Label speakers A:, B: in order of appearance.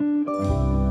A: you.